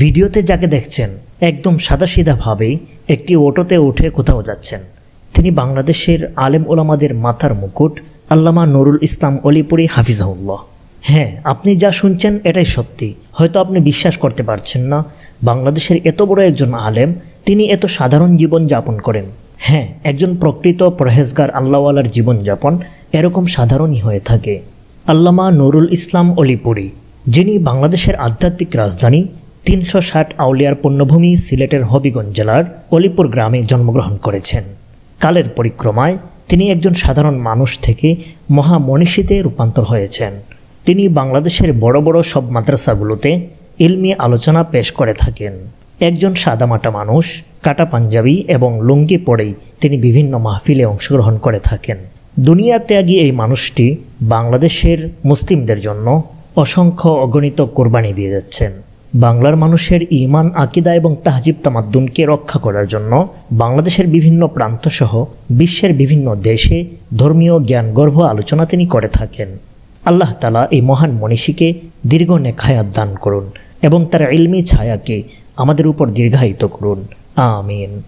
ভিডিওতে যাকে দেখছেন, একদম সাদাসিধাভাবে একটি অটোতে উঠে কোথাও যাচ্ছেন। তিনি বাংলাদেশের আলেম ওলামাদের মাথার মুকুট, আল্লামা নুরুল ইসলাম অলিপুরি হাফিজাহুল্লাহ। হ্যাঁ আপনি যা শুনছেন এটাই সত্যি। হয়তো আপনি বিশ্বাস করতে পারছেন না, বাংলাদেশের এত বড় একজন আলেম, তিনি এত সাধারণ জীবন যাপন করেন। হ্যাঁ একজন প্রকৃত পরহেজগার আল্লাহওয়ালার জীবনযাপন এরকম সাধারণই হয়ে থাকে। আল্লামা নুরুল ইসলাম অলিপুরি, যিনি বাংলাদেশের আধ্যাত্মিক রাজধানী তিনশো ষাট আউলিয়ার পণ্যভূমি সিলেটের হবিগঞ্জ জেলার অলিপুর গ্রামে জন্মগ্রহণ করেছেন। কালের পরিক্রমায় তিনি একজন সাধারণ মানুষ থেকে মহামনীষীতে রূপান্তর হয়েছেন। তিনি বাংলাদেশের বড় বড় সব মাদ্রাসাগুলোতে ইলমি আলোচনা পেশ করে থাকেন। একজন সাদামাটা মানুষ, কাটা পাঞ্জাবি এবং লুঙ্গি পরেই তিনি বিভিন্ন মাহফিলে অংশগ্রহণ করে থাকেন। দুনিয়া ত্যাগী এই মানুষটি বাংলাদেশের মুসলিমদের জন্য অসংখ্য অগণিত কোরবানি দিয়ে যাচ্ছেন। বাংলার মানুষের ইমান আকিদা এবং তাহজিব তামাদ্দুনকে রক্ষা করার জন্য বাংলাদেশের বিভিন্ন প্রান্তসহ বিশ্বের বিভিন্ন দেশে ধর্মীয় জ্ঞানগর্ভ আলোচনা তিনি করে থাকেন। আল্লাহ তালা এই মহান মনীষীকে দীর্ঘ নেখায়াত দান করুন এবং তার ইলমি ছায়াকে আমাদের উপর দীর্ঘায়িত করুন। আমিন।